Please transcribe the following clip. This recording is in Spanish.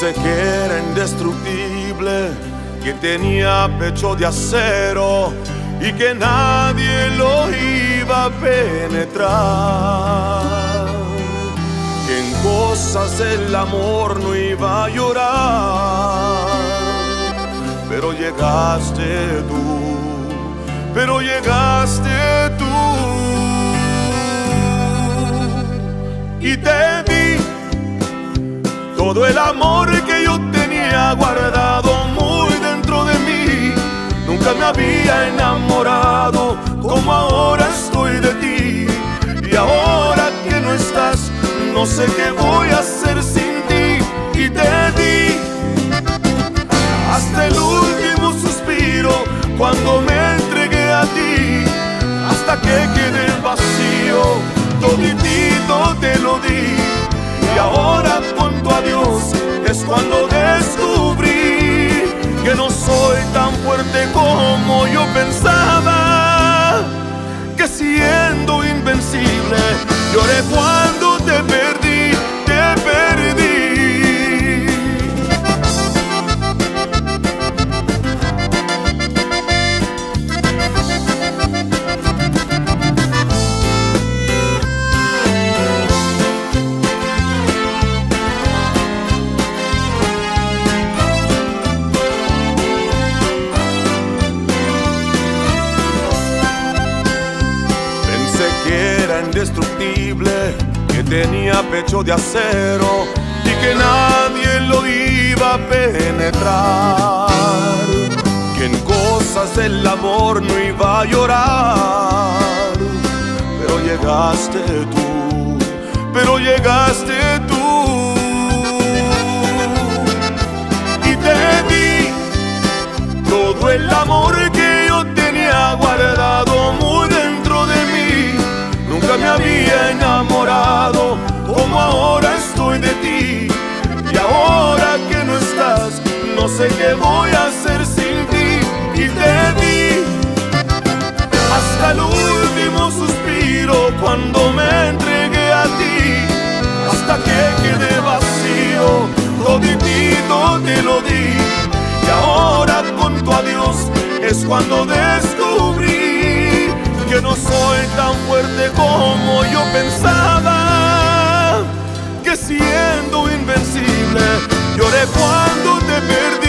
Pensé que era indestructible, que tenía pecho de acero y que nadie lo iba a penetrar. Que en cosas el amor no iba a llorar. Pero llegaste tú, pero llegaste el amor que yo tenía guardado muy dentro de mí. Nunca me había enamorado como ahora estoy de ti. Y ahora que no estás, no sé qué voy a hacer sin ti. Y te di hasta el último suspiro cuando me entregué a ti. Hasta que soy tan fuerte como yo pensaba. Que siendo indestructible, que tenía pecho de acero y que nadie lo iba a penetrar. Que en cosas del amor no iba a llorar. Pero llegaste tú, pero llegaste tú. Y te di todo el amor que yo tenía guardado había enamorado como ahora estoy de ti. Y ahora que no estás, no sé qué voy a hacer sin ti. Y te di hasta el último suspiro cuando me entregué a ti. Hasta que quedé vacío, toditito te lo di. Y ahora junto a Dios es cuando descubrí invencible. Lloré cuando te perdí.